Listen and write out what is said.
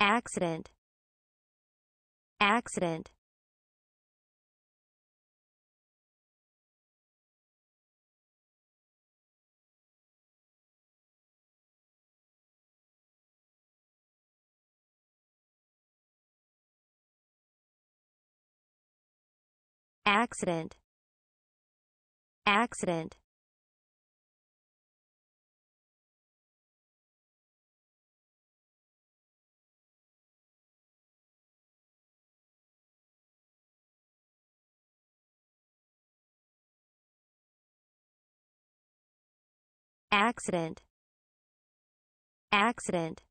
accident. Accident. Accident. Accident accident. Accident